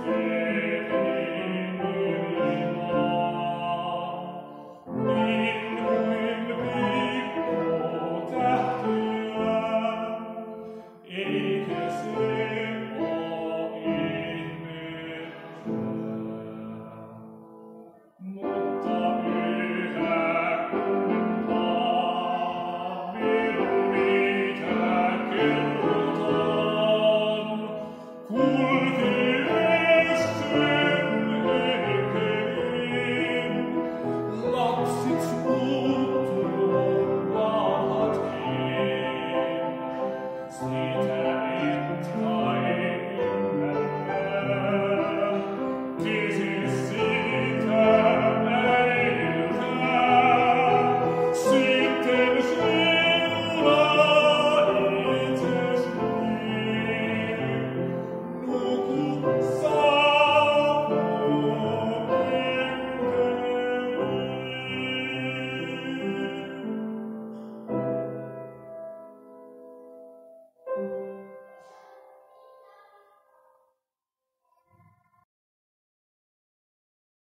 Christ.